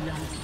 blood.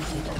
继续等。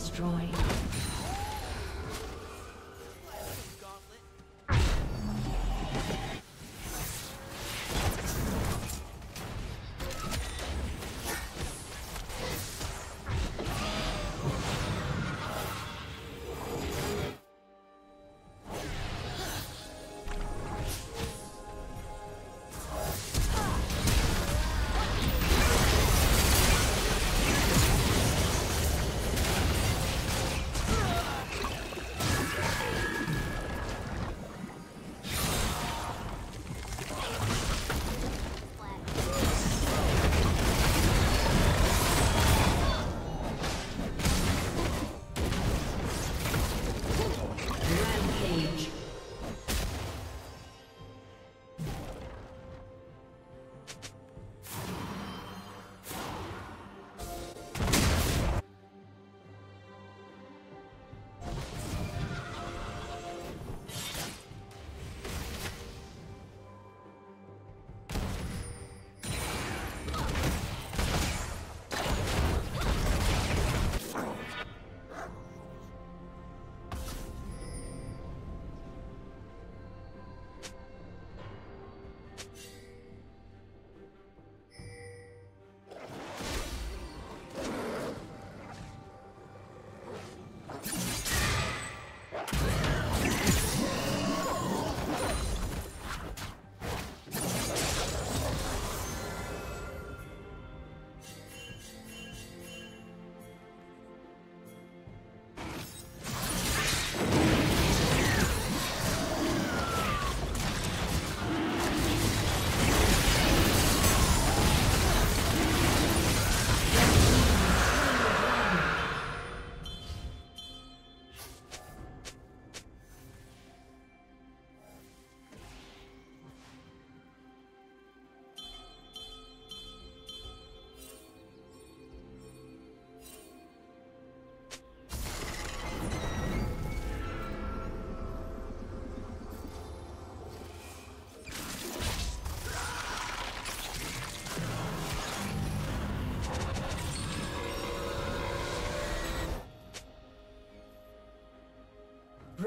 Destroyed.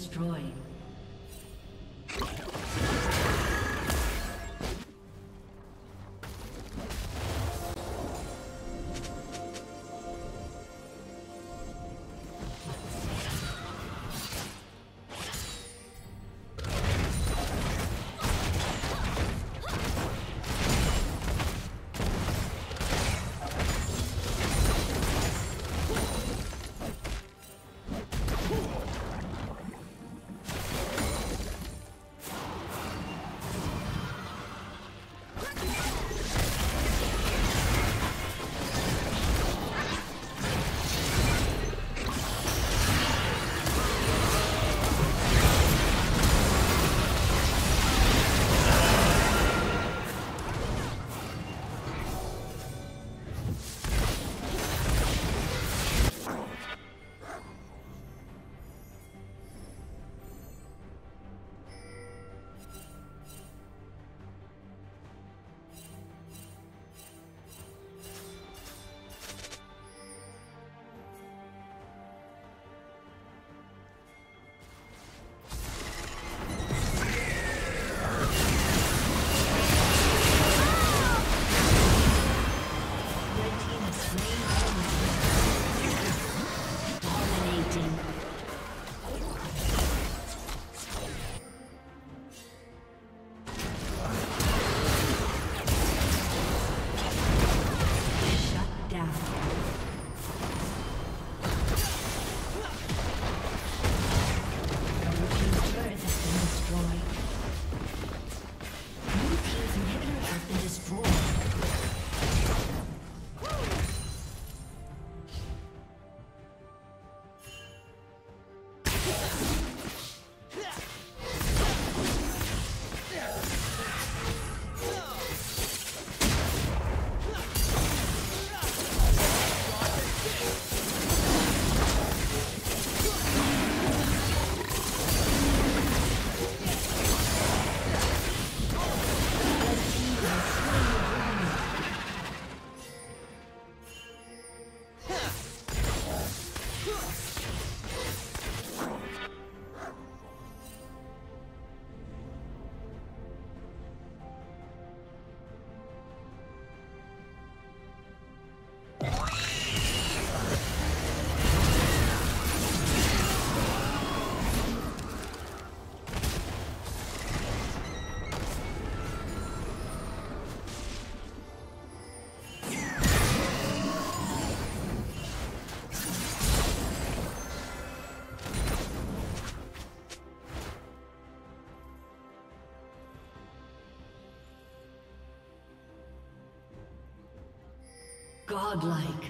Destroy. Godlike.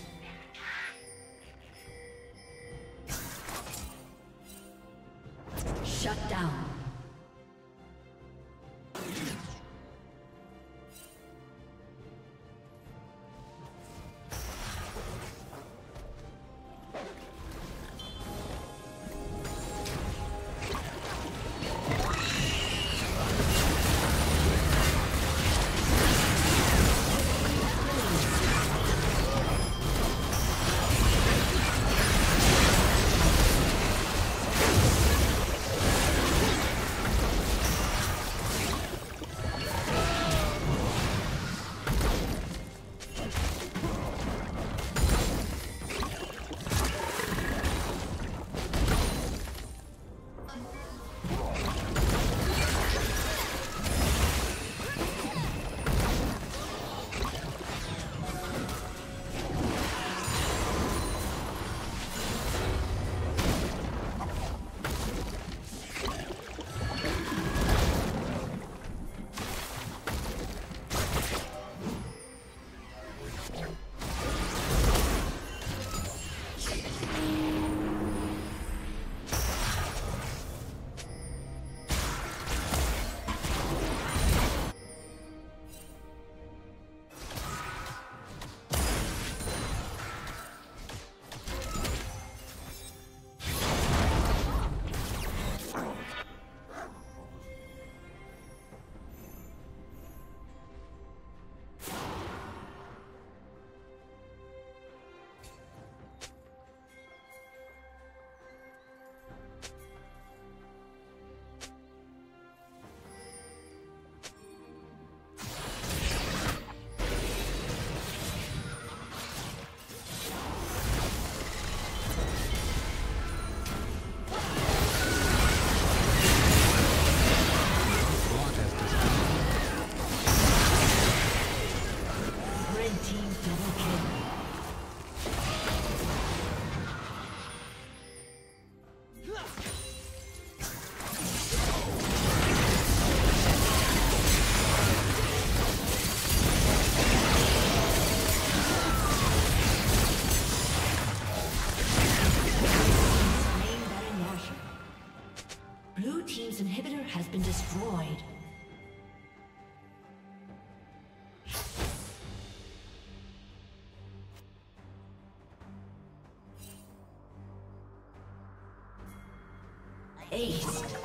Ace.